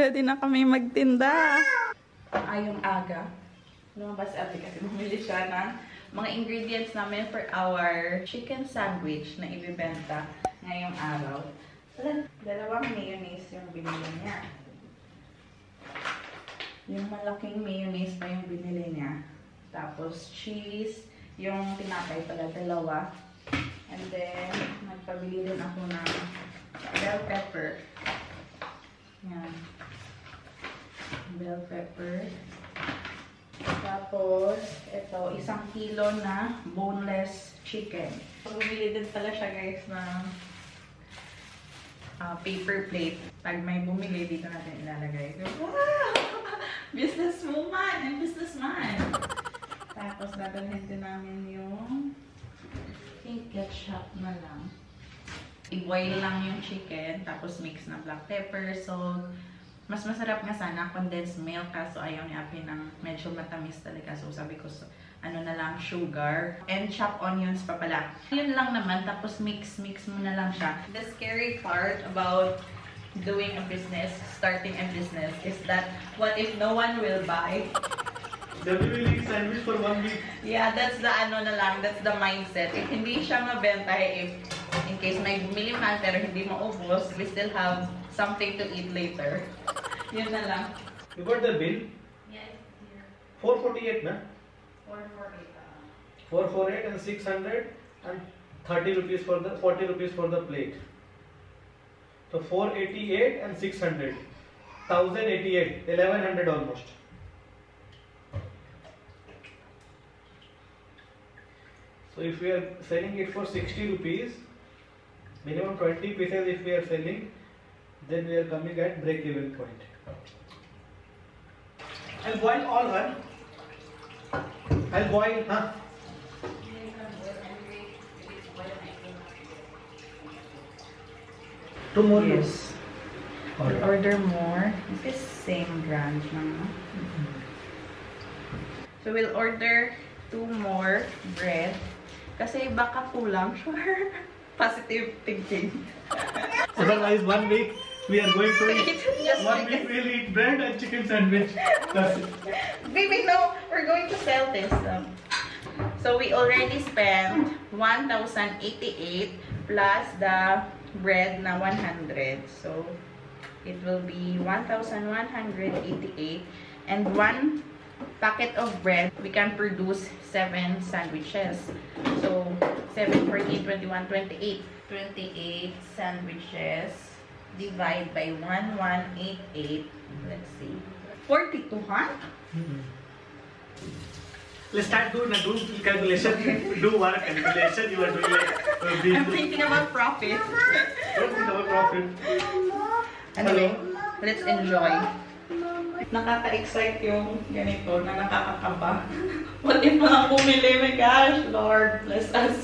Ready na kami magtinda. Ayong aga. Lumabas ate kasi bumili siya ng mga ingredients namin for our chicken sandwich na ibibenta ngayong araw. Dalawang mayonnaise yung binili niya. Yung malaking mayonnaise pa yung binili niya. Tapos cheese, yung tinapay pala, dalawa. And then, nagpabili din ako ng bell pepper. Yan. Bell pepper. Tapos, ito, isang kilo na boneless chicken. Bumili din pala siya guys ng uh, paper plate. Pag may bumili, dito natin ilalagay. Wow! Businesswoman and businessman! Tapos, dadalhin din namin yung think ketchup na lang. I-boil lang yung chicken, tapos mix na black pepper, salt. Mas masarap nga sana condensed milk, kaso ayaw ni Api ng medyo matamis talaga. So sabi ko, ano na lang, sugar. And chopped onions pa pala. Yun lang naman, tapos mix-mix mo na lang siya. The scary part about doing a business, starting a business, is that what if no one will buy? Will eat sandwich for one week. Yeah, that's the ano na lang, that's the mindset. If hindi siya mabenta, if in case may bumili man pero hindi maubos, we still have something to eat later. Yun na lang. You got the bill? Yes, here. 448 na? Or for it. 448 and 600 and 30 rupees for the 40 rupees for the plate. So 488 and 600. 1088, 1100 almost. So if we are selling it for 60 rupees, minimum 20 pieces if we are selling, then we are coming at break even point. I'll boil all her. I'll boil, huh? Two more Yes. Right. order more. This is same brand lang. no? So we'll order two more bread. Kasi baka kulang. Sure. Positive thinking. Otherwise, one week we are going to eat. Just One week we'll eat bread and chicken sandwich. That's it. Baby, no, we're going to sell this. um. So we already spent 1,088 plus the bread na 100. So it will be 1,188 and one packet of bread, we can produce 7 sandwiches. So 7, 14, 21, 28. 28 sandwiches divided by 1188. Let's see. 42, huh? Let's start doing a do calculation. Do one calculation. You are doing like uh, I'm thinking about profit. Don't think about profit. Anyway, let's enjoy. Nakaka-excite yung ganito na nakakakaba. What if mga bumili? My gosh, Lord, bless us.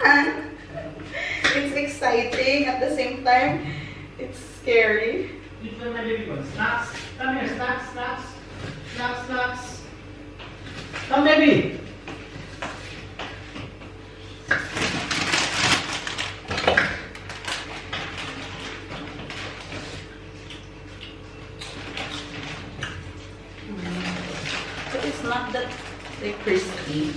And it's exciting at the same time. It's scary. My baby one. Snacks. Come here. Snacks. Snacks. Snacks. Snacks. Come, baby. So it's not that like, crispy.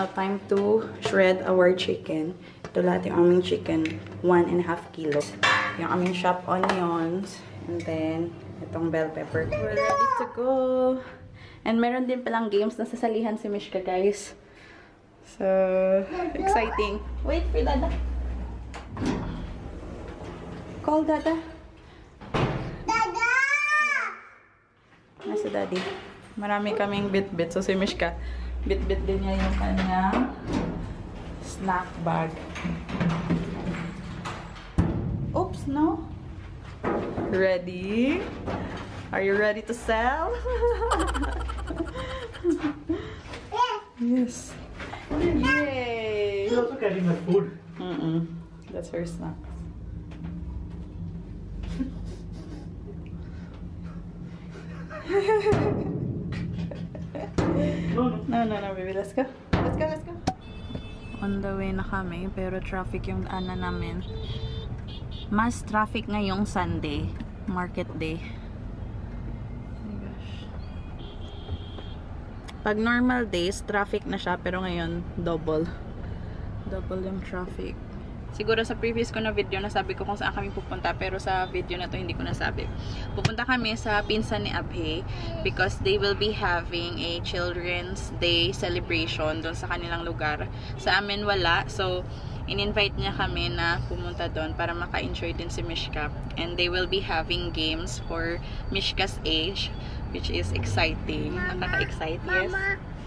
Now time to shred our chicken. Ito lahat yung aming chicken. One and a half kilos. Yung aming chopped onions. And then, itong bell pepper. We're ready to go. And meron din palang games na sasalihan si Mishka, guys. So, exciting. Wait for Dada. Call Dada. Dada! Nasa Daddy. Marami kaming bit-bit. So, si Mishka, bit-bit din niya yung kanyang snack bag. Oops, no? Ready? Are you ready to sell? yes. Yay! She's also carrying her food. Mm-mm. That's her snacks. No, no. No, baby. Let's go. Let's go, let's go. On the way na kami, pero traffic yung ana namin. Mas traffic ngayong Sunday, market day. Gosh. Pag normal days, traffic na siya, pero ngayon, double. Double yung traffic. Siguro sa previous ko na video, nasabi ko kung saan kami pupunta, pero sa video na to hindi ko nasabi. Pupunta kami sa pinsan ni Abhe because they will be having a Children's Day celebration doon sa kanilang lugar. Sa amin wala, so in-invite niya kami na pumunta doon para maka-enjoy din si Mishka. And they will be having games for Mishka's age, which is exciting. Nakaka-excite, yes?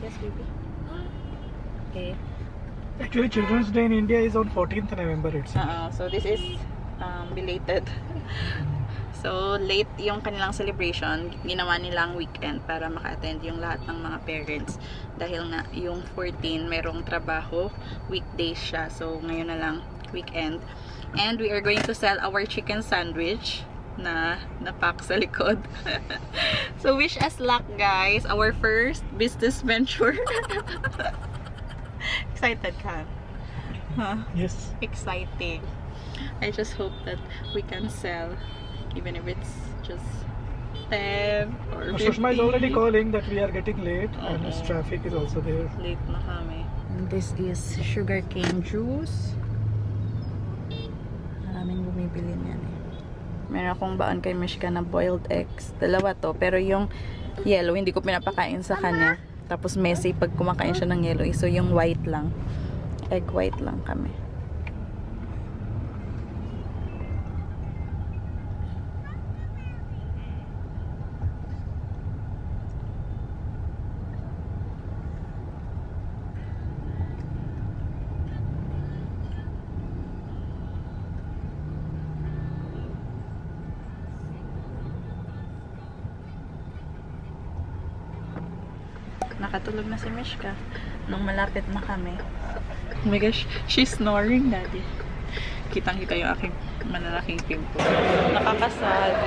Yes, baby. Okay. Actually, Children's Day in India is on 14th November itself. Oo, so this is um, belated. So, late yung kanilang celebration, ginawa nilang weekend para maka-attend yung lahat ng mga parents. Dahil nga, yung 14, merong trabaho, weekdays siya. So, ngayon na lang, weekend. And we are going to sell our chicken sandwich na napak sa likod. so, wish us luck, guys. Our first business venture. Excited ka? Huh? Yes. exciting. I just hope that we can sell, even if it's just 10 or 50. Sushma is already calling that we are getting late and Okay. traffic is also there. Late na kami. And this is sugarcane juice. Maraming bumibili niyan eh. Meron akong baon kay Mishka na boiled eggs. Dalawa to, pero yung yellow, hindi ko pinapakain sa kanya. Tapos messy pag kumakain siya ng yellow. So yung white lang. Egg white lang kami. Nakatulog na si Mishka nung malapit na kami. Oh my gosh, she's snoring, daddy. Kitang-kita yung aking malalaking pimple. Nakakasad.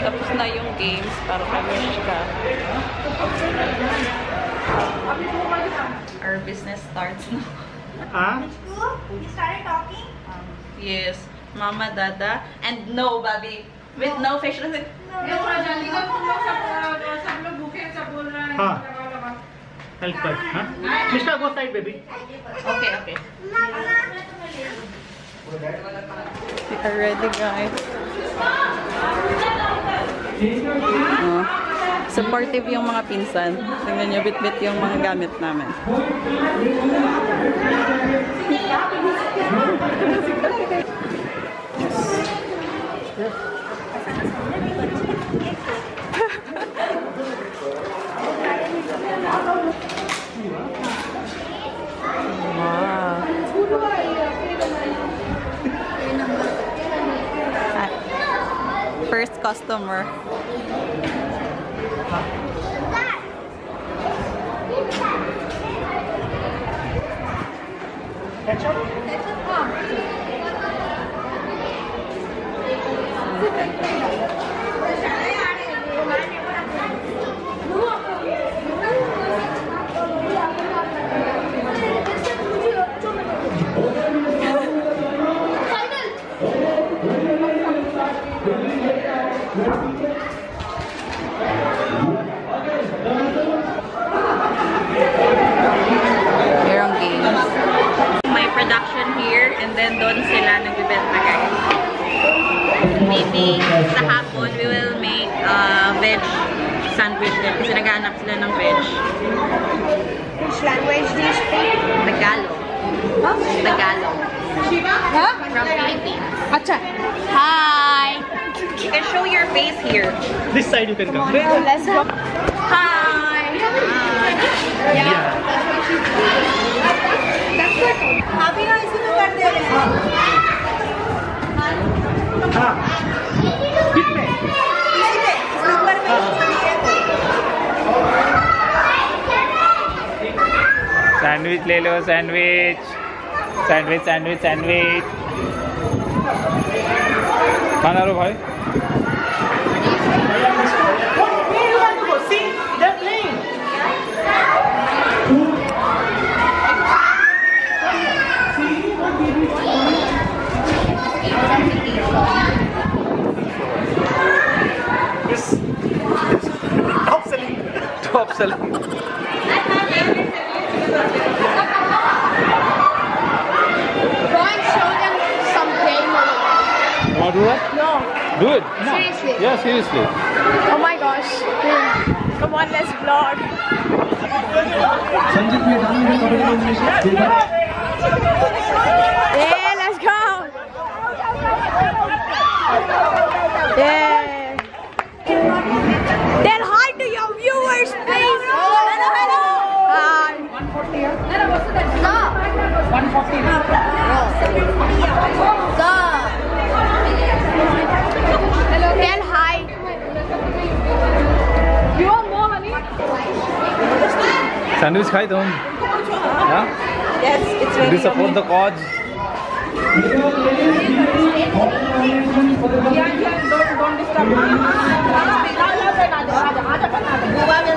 Tapos na yung games para kay Mishka. Our business starts now. Ah? You started talking? Um, yes. Mama, Dada, and no, Bobby. With no facial expression. हाँ Help her. Ha? Mishka, go side, baby. Okay, okay. We are ready, guys. Oh. Supportive yung mga pinsan. Tingnan nyo, bit-bit yung mga gamit namin. yes. Yes. First customer. Merong And then doon sila nagbibenta guys. Maybe sa hapon, we will make a veg sandwich din. Kasi naghahanap sila ng veg. Which language do you speak? Tagalog. Huh? Tagalog. Huh? From Philippines. Acha. Hi! You can show your face here. This side you can come. come. On, let's go. Hi! Uh, yeah. yeah. That's what. Happy रहे हैं हाँ कितने इसी पे इस नंबर पे दिए थे सैंडविच ले लो सैंडविच सैंडविच सैंडविच सैंडविच खाना लो भाई actually. Go and show them some game or Want to do that? No. Do it. Seriously. Yeah, seriously. Oh my gosh. Come on, let's vlog. Yeah, let's go. Yeah. Then hi to your viewers, please. Sandwich khai tum. Yeah? Yes, it's very Do you support yummy. the cause? Don't disturb.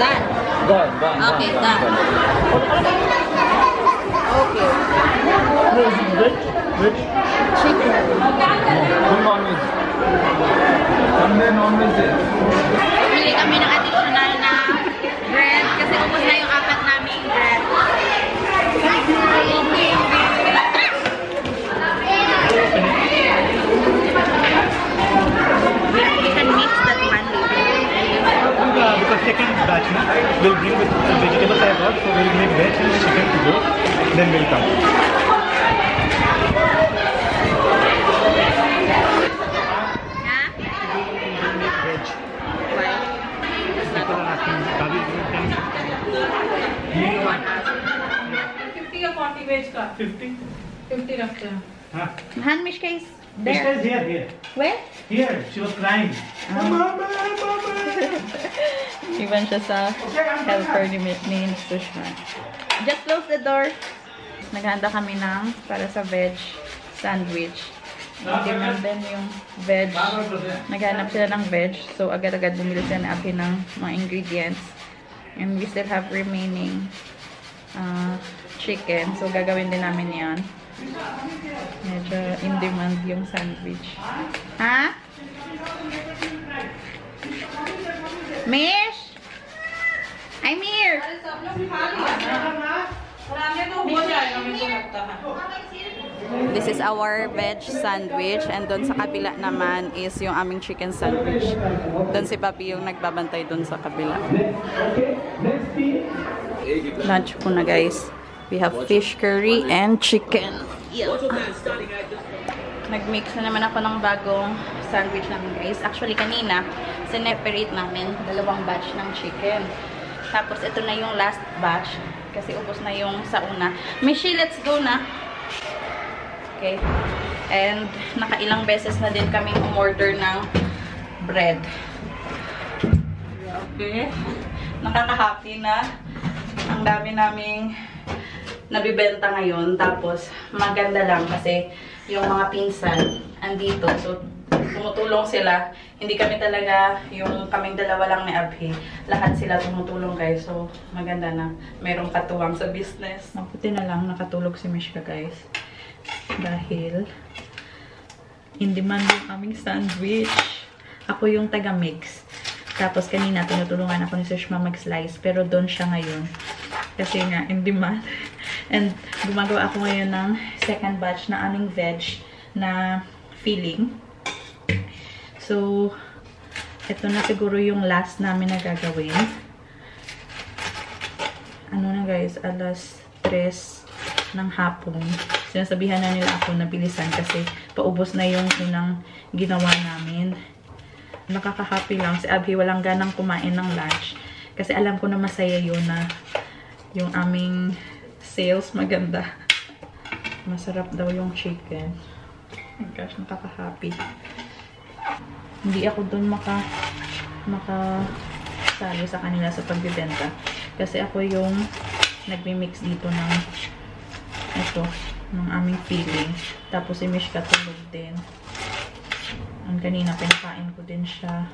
Done. Done, done, Okay, done, done. Okay. Full non-veg. Sunday non-veg. Bili kami ng additional second batch na, will bring with the vegetables I brought, so we'll make veg and chicken to go, then we'll come. Ha? Veg. People are asking, Bobby, do you think 50 या 40 वेज का 50? 50 रखते हैं Huh? Han Mishka is there. says here, here. Where? Here, she was crying. Mama, mama. Iwan siya sa helper ni, ni Sushma. Just close the door. Naghanda kami ng para sa veg sandwich. Demand din yung veg. Naghanap sila ng veg. So, agad-agad bumili sila na akin ng mga ingredients. And we still have remaining uh, chicken. So, gagawin din namin yan. Medyo in demand yung sandwich. Ha? Mish? I'm here. This is our veg sandwich and doon sa kabila naman is yung aming chicken sandwich. Doon si Papi yung nagbabantay doon sa kabila. Lunch po na guys. We have fish curry and chicken. Yeah. Nag-mix na naman ako ng bagong sandwich namin guys. Actually kanina, sineperate namin dalawang batch ng chicken. Tapos ito na yung last batch kasi ubos na yung sa una. Mishi, let's go na. Okay. And nakailang beses na din kaming umorder ng bread. Okay. Nakaka-happy na. Ang dami naming nabibenta ngayon. Tapos, maganda lang kasi yung mga pinsan andito. So, tumutulong sila. Hindi kami talaga yung kaming dalawa lang ni Abhi. Lahat sila tumutulong guys. So, maganda na. Merong katuwang sa business. Mabuti na lang nakatulog si Mishka guys. Dahil in demand yung aming sandwich. Ako yung taga-mix. Tapos kanina tinutulungan ako ni Sushma mag-slice. Pero doon siya ngayon. Kasi nga in demand. And gumagawa ako ngayon ng second batch na aming veg na filling. So, ito na siguro yung last namin na gagawin. Ano na guys, alas 3 ng hapon. Sinasabihan na nila ako na bilisan kasi paubos na yung unang ginawa namin. Nakaka-happy lang. Si Abhi walang ganang kumain ng lunch. Kasi alam ko na masaya yun na yung aming sales maganda. Masarap daw yung chicken. Oh my gosh, nakaka-happy. Hindi ako dun maka maka sali sa kanila sa pagbibenta. Kasi ako yung nagmi-mix dito ng ito, ng aming feeling. Tapos si Mishka tulog din. Ang kanina, pinakain ko din siya.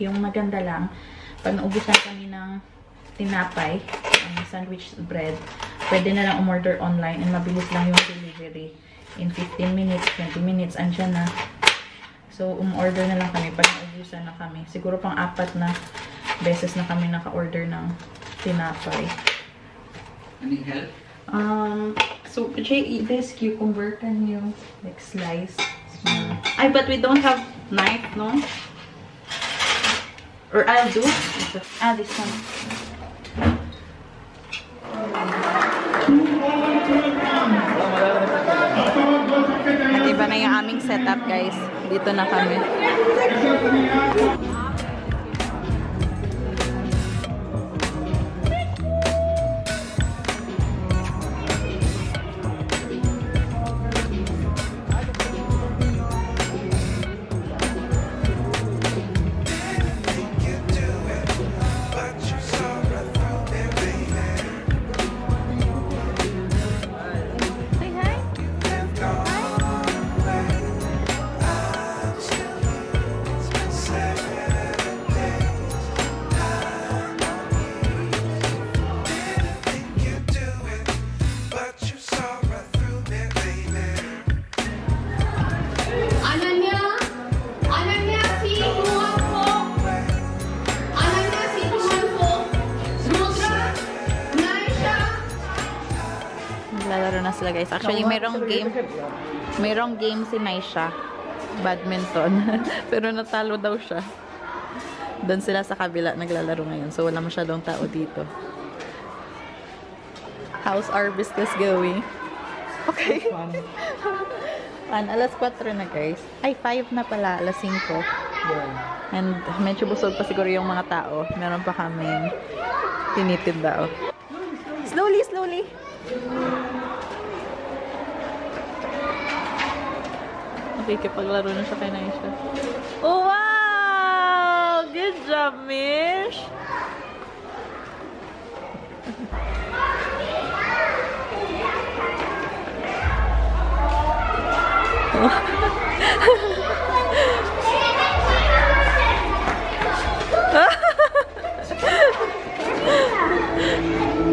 Yung maganda lang, pag naubusan kami ng tinapay, ang sandwich bread, pwede na lang umorder online and mabilis lang yung delivery. In 15 minutes, 20 minutes, andyan na. So, umorder na lang kami pag naubusan na kami. Siguro pang apat na beses na kami naka-order ng tinapay. Any help? Um, so, Jay, eat this cucumber. Can you, like, slice? Small. Ay, but we don't have knife, no? Or I'll do. Ah, this one. At iba na yung aming setup, guys. Dito na kami. Sila guys. Actually, mayroong game. Mayroong game si Naisha. Badminton. Pero natalo daw siya. Doon sila sa kabila naglalaro ngayon. So, wala masyadong tao dito. How's our business going? Okay. Pan, alas 4 na guys. Ay, 5 na pala. Alas 5. And medyo busog pa siguro yung mga tao. Meron pa kaming tinitinda. Oh. Slowly, slowly. Nakikipaglaro na siya kay Naisha. Oh, wow! Good job, Mish!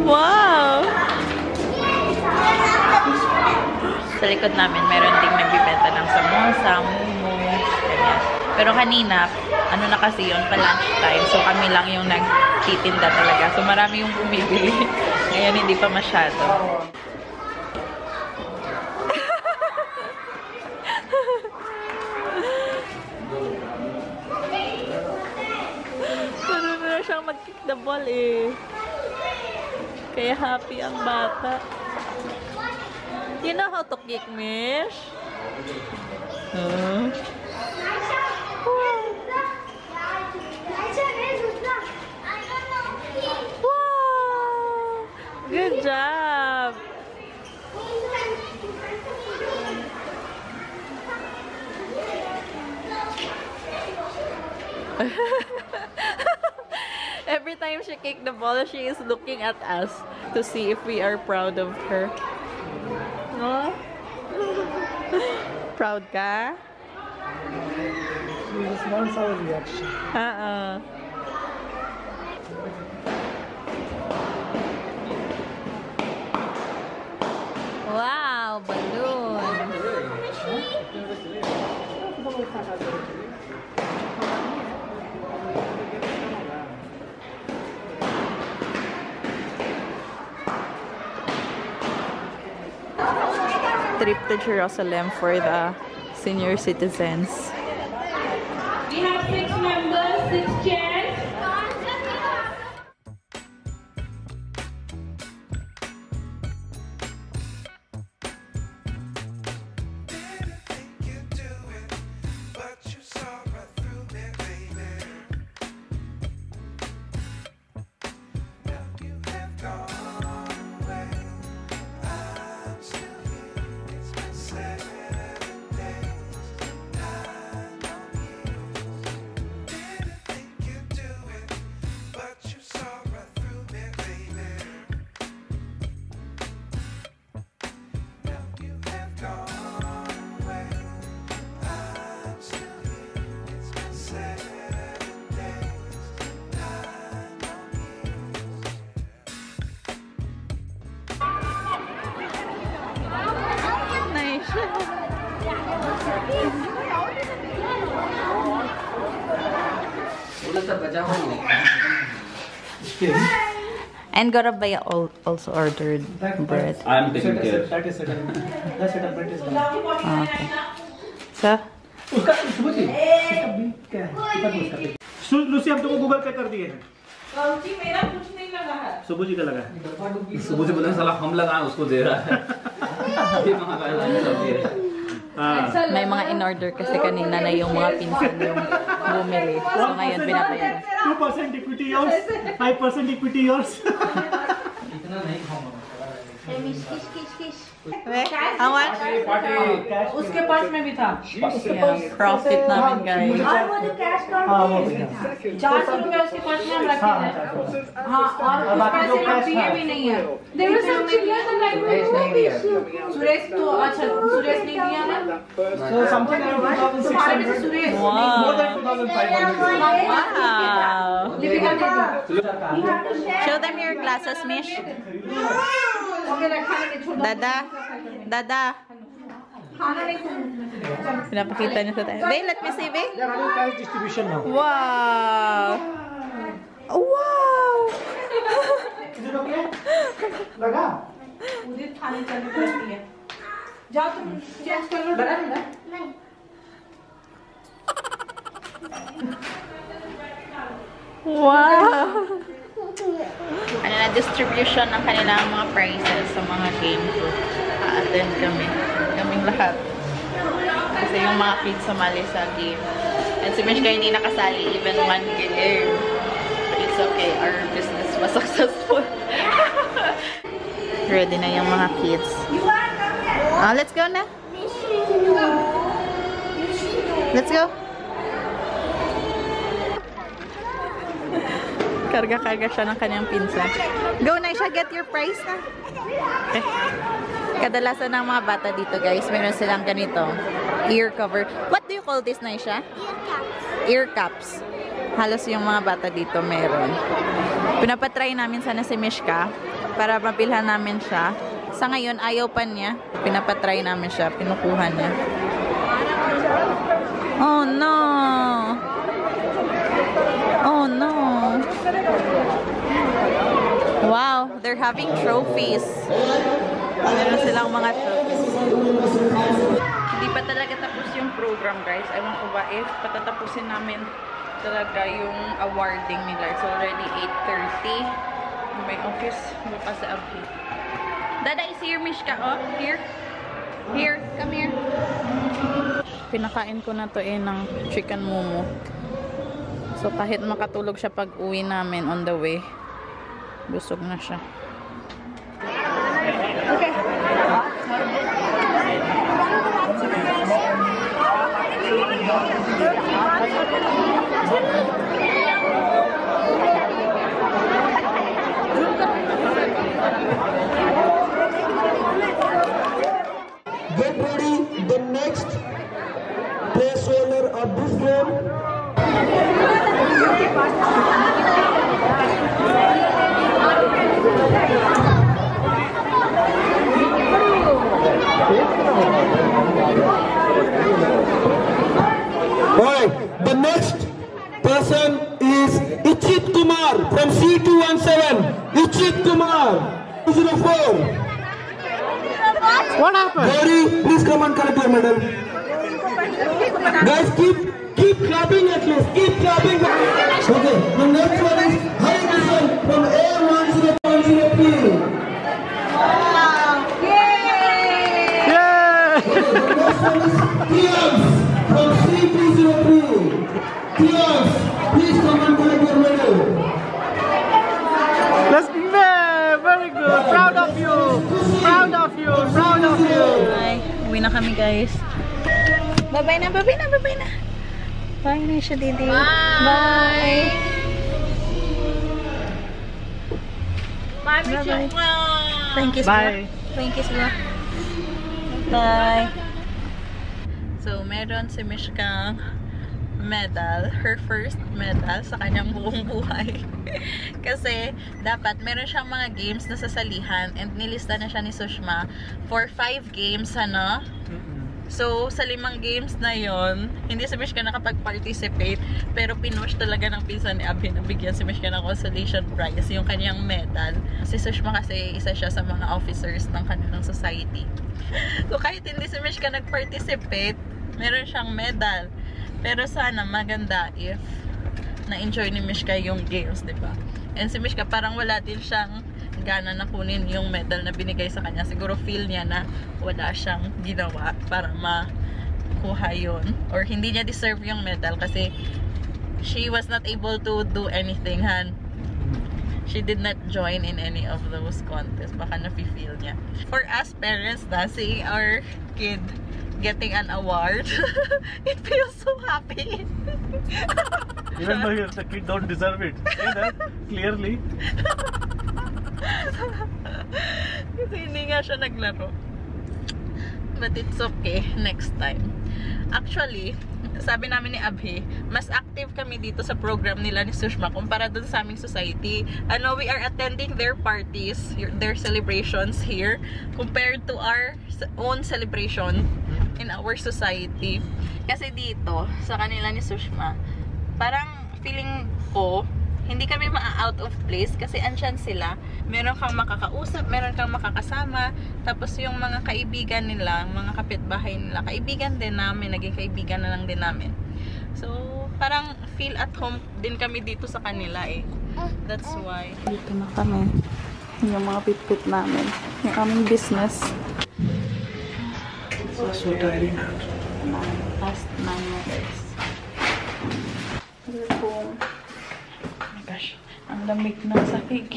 Wow! Sa likod namin, meron ding nagbibenta ng samosa, momos, ganyan. Pero kanina, ano na kasi yun, pa lunchtime. So kami lang yung nagtitinda talaga. So marami yung bumibili. Ngayon hindi pa masyado. Marunong na siyang mag-kick the ball eh. Kaya happy ang bata. You know how to kick, Mish? Huh? Wow! Good job! Every time she kicked the ball, she is looking at us to see if we are proud of her. Proud ka? This wants our reaction. Uh-uh. Wow, balloon. Trip to Jerusalem for the senior citizens. And Gorabaya al- also ordered bread. I'm taking care. That is settled. The settlement is done. Ah, okay. So, उसका जी है लूसी हम तुमको गूगल पे कर दिए हैं मेरा कुछ नहीं लगा है सुबह जी का लगा है सुबह से बोला साला हम लगाए उसको दे रहा है Ah. May mga in-order kasi kanina na yung mga pinsan yung bumili. So ngayon binabayaran. 2% equity yours, 5% equity yours. Eh, kiss, kiss, kiss. उसके पास में भी था। क्रॉस कितना महँगा है और वो जो कैश काउंट चार सौ रुपया उसके पास में हम रखे हैं हाँ और उस पैसे में पिए भी नहीं है। सुरेश तो अच्छा सुरेश नहीं दिया ना? तुम्हारे में से Suresh. Show them your glasses, Mish. दादा। Dada. Dada. खाना नहीं छोड़ Pinapakita niya sa tayo. Bay, let me see, Bay. They are running cash distribution now. Wow. Wow. Is it okay? लगा? उदित खाने चलने पड़ती है जाओ तुम चेंज कर लो बना Wow. Ano na, distribution ng kanilang mga prizes sa mga game group. A-attend kami. Kaming lahat. Kasi yung mga kids sumali sa game. And si Mishka hindi nakasali even one game. But it's okay. Our business was successful. Ready na yung mga kids. Ah, let's go na. Let's go. Karga-karga siya ng kanyang pinsan. Go na siya, get your prize na. Okay. Kadalasan ng mga bata dito guys, meron silang ganito. Ear cover. What do you call this, Naisha? Ear caps. Halos yung mga bata dito meron. Pinapatry namin sana si Mishka para mabilhan namin siya. Sa ngayon, ayaw pa niya. Pinapatry namin siya. Pinukuha niya. Oh no! Oh no! Wow, they're having trophies. Meron silang mga trophies. Hindi pa talaga tapos yung program, guys. Ewan ko ba if patatapusin namin talaga yung awarding nila. It's already 8.30. May office bukas sa Abhi. Dada, is here, Mishka. Oh, here. Here, come here. Pinakain ko na to eh ng chicken momo. So kahit makatulog siya pag uwi namin on the way, busog na siya. Medal. Guys, keep keep clapping at least. Keep clapping. Okay, the next one is Hari Kishan from A1010P. The next one is from C203. Tians, please guys. Bye-bye na, bye-bye na, bye-bye na. Bye na siya, Didi. Bye. Bye-bye. Thank you, Bye. Thank you, Sila. Bye. So, meron si Mishkang medal, her first medal sa kanyang buong buhay. Kasi, dapat meron siyang mga games na sasalihan and nilista na siya ni Sushma for 5 games, ano? So, sa limang games na yon hindi si Mishka nakapag-participate, pero pinush talaga ng pinsan ni Abhi na bigyan si Mishka ng consolation prize, yung kanyang medal. Si Sushma kasi isa siya sa mga officers ng kanilang society. So, kahit hindi si Mishka nag-participate, meron siyang medal. Pero sana maganda if na-enjoy ni Mishka yung games, di ba? And si Mishka parang wala din siyang gana na kunin yung medal na binigay sa kanya. Siguro feel niya na wala siyang ginawa para makuha yun. Or hindi niya deserve yung medal kasi she was not able to do anything, han. She did not join in any of those contests. Baka na-feel niya. For us parents na, seeing our kid getting an award, it feels so happy. Even though the kid don't deserve it. Say that clearly. Kasi hindi nga siya naglaro. But it's okay. Next time. Actually, sabi namin ni Abhi, mas active kami dito sa program nila ni Sushma kumpara dun sa aming society. Ano, we are attending their parties, their celebrations here compared to our own celebration in our society. Kasi dito, sa kanila ni Sushma, parang feeling ko, hindi kami ma-out of place kasi andyan sila. Meron kang makakausap, meron kang makakasama. Tapos yung mga kaibigan nila, mga kapitbahay nila, kaibigan din namin, naging kaibigan na lang din namin. So, parang feel at home din kami dito sa kanila eh. That's why. Dito na kami. Yung mga pitpit namin. Yung aming business. So tiring. Past 9 minutes. We're home. Oh my gosh. Ang lamig ng sahig.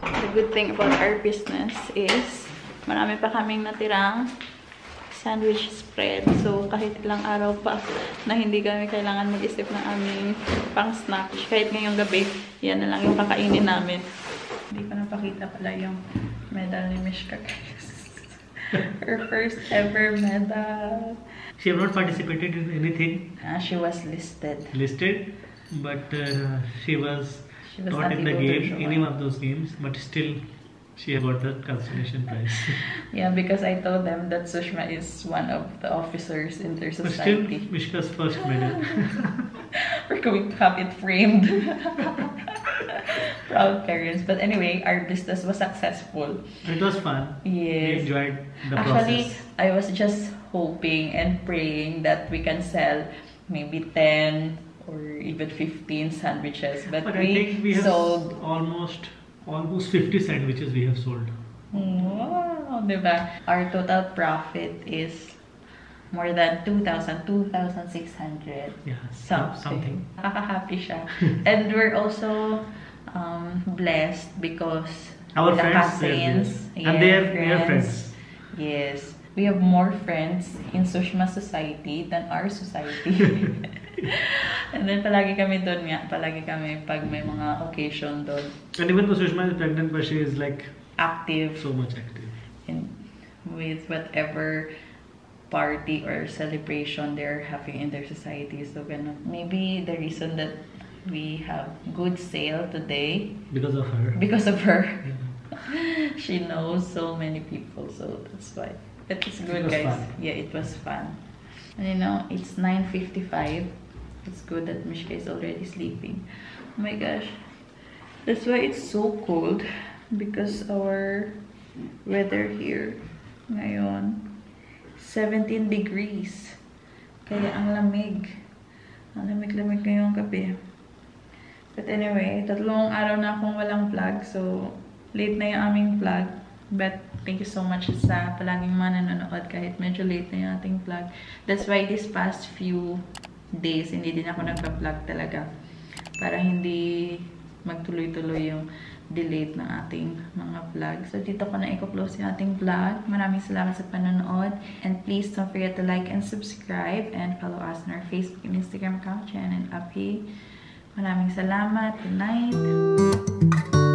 The good thing about our business is marami pa kaming natirang sandwich spread. So, kahit ilang araw pa na hindi kami kailangan mag-isip ng aming pang snack. Kahit ngayong gabi, yan na lang yung kakainin namin. Hindi ko napakita pala yung medal ni Mishka, guys. Her first ever medal. She have not participated in anything Ah, she was listed. listed, but uh, she was She was not in the game, any of those games, but still she got the consolation prize. Yeah, because I told them that Sushma is one of the officers in their but still, society. Mishka's first medal. We're going to have it framed. Proud parents. But anyway, our business was successful. it was fun. Yes. We enjoyed the Actually, process. I was just hoping and praying that we can sell maybe 10 or even 15 sandwiches. But, But I we, think we have sold almost almost 50 sandwiches we have sold. Wow, diba? Our total profit is more than 2,000, 2,600 Yeah, some- something. something. Nakaka-happy siya. and we're also um, blessed because Our the friends, cousins, there. and they are are friends. Yes. We have more friends in Sushma society than our society. and then palagi kami doon nga, palagi kami pag may mga occasion doon. And even though Sushma is pregnant, but she is like Active so much active. in with whatever party or celebration they're having in their society. So ganun. maybe the reason that we have good sale today Because of her. because of her. Yeah. she knows so many people, so that's why. But it's good, was guys. fun. Yeah, it was fun. And you know, it's 9.55. It's good that Mishka is already sleeping. Oh my gosh. That's why it's so cold. Because our weather here ngayon, 17 degrees. Kaya ang lamig. Ang lamig-lamig ngayong gabi. But anyway, tatlong araw na akong walang vlog. So, late na yung aming vlog. But, thank you so much sa palaging mga nanonood kahit medyo late na yung ating vlog. That's why this past few days, hindi din ako nagpa-vlog talaga. Para hindi magtuloy-tuloy yung delayed ng ating mga vlog. So, dito ko na i-close yung ating vlog. Maraming salamat sa panonood. And please don't forget to like and subscribe and follow us on our Facebook and Instagram account, Jen and Api. Maraming salamat. Good night.